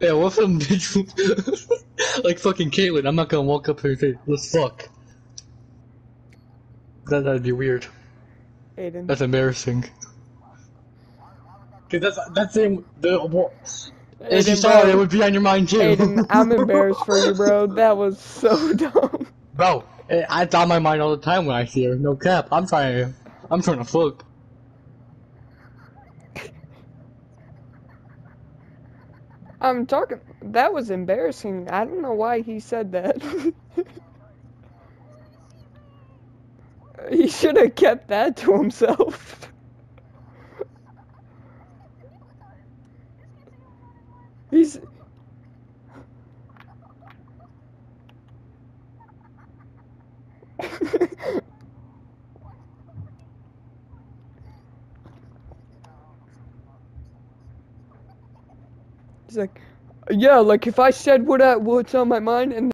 Yeah, what's some bitch? like fucking Caitlyn, I'm not gonna walk up her and say, let's fuck. That, that'd be weird. Aidan. That's embarrassing. Cause that's, that's in the, what, if you saw it, it would be on your mind too. Aidan, I'm embarrassed for you, bro. That was so dumb. Bro, it's on my mind all the time when I see her. No cap. I'm trying. I'm trying to fuck. I'm talking. That was embarrassing. I don't know why he said that. he should have kept that to himself. He's. He's like, yeah, like if I said what I, what's on my mind and